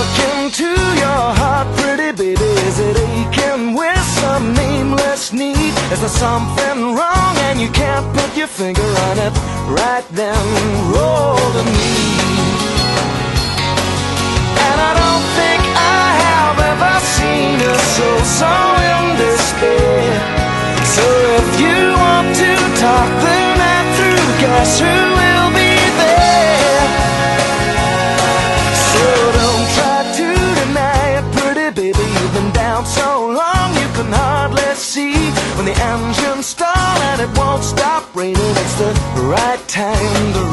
Look into your heart, pretty baby Is it aching with some nameless need? Is there something wrong and you can't put your finger on it? Right then, roll the knee hardly see. When the engine stall and it won't stop raining, it's the right time roll.